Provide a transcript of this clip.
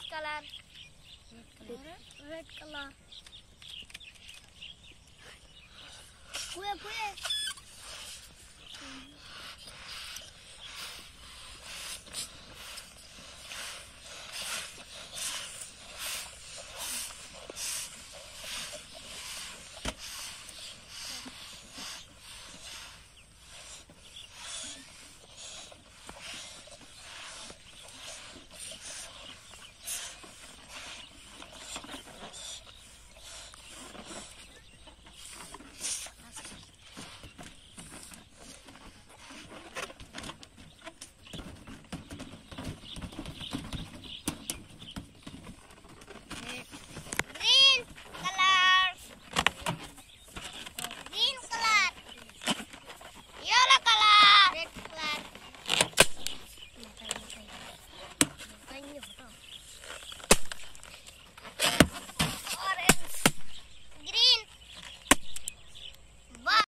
Red color. Red color. Red color. Red color. Color. Red color. Red color. Red color.